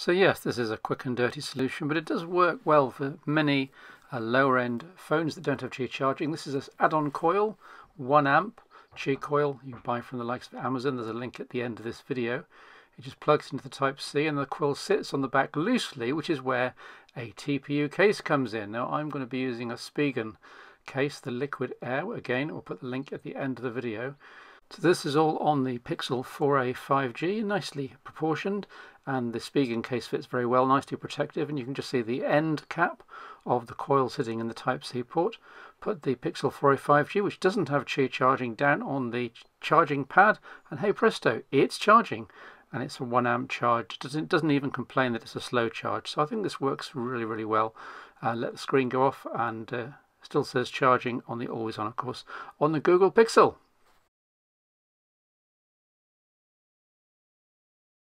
So yes, this is a quick and dirty solution, but it does work well for many uh, lower end phones that don't have Qi charging. This is an add-on coil, 1 amp Qi coil you buy from the likes of Amazon. There's a link at the end of this video. It just plugs into the Type-C and the coil sits on the back loosely, which is where a TPU case comes in. Now I'm going to be using a Spigen case, the liquid air. Again, we'll put the link at the end of the video. So this is all on the Pixel 4a 5G, nicely proportioned, and the Spigen case fits very well, nicely protective, and you can just see the end cap of the coil sitting in the Type-C port. Put the Pixel 4a 5G, which doesn't have Qi charging, down on the charging pad, and hey presto, it's charging, and it's a 1 amp charge. It doesn't, doesn't even complain that it's a slow charge, so I think this works really, really well. Uh, let the screen go off, and uh, still says charging on the always on, of course, on the Google Pixel.